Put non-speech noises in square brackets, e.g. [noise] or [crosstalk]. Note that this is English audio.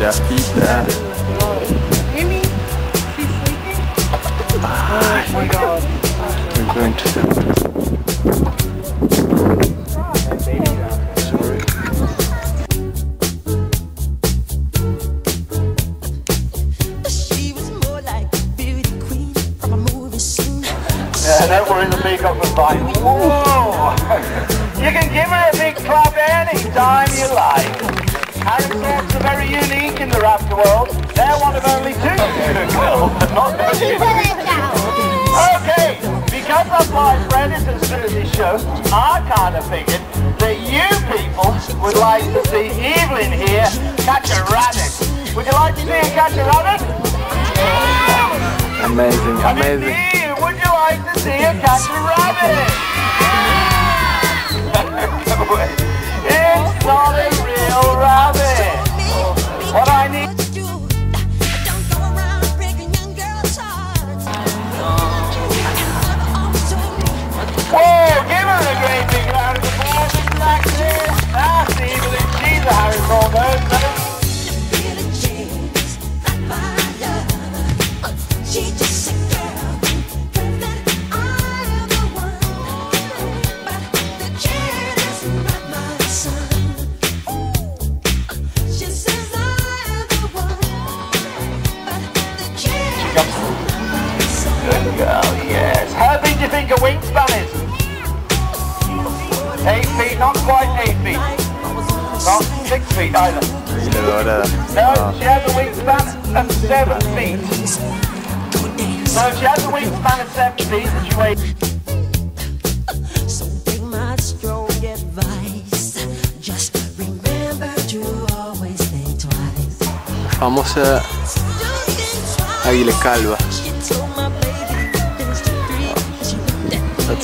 chef, keep that. it. Amy, she's sleeping? Oh my god. We're going to Sorry. And now we're the makeup of Vine. Whoa! [laughs] unique in world. They're one of only two not Okay, because I fly predators through this show, I kind of figured that you people would like to see Evelyn here catch a rabbit. Would you like to see her catch a rabbit? Amazing, I mean, amazing. Would you like to see a catch a rabbit? Think a wingspan is? Eight feet, not quite eight feet. Not six feet either. Gillar du höra? No, she has a wingspan of seven feet. So she has a wingspan of seven feet and she weighs So take my